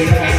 Amen.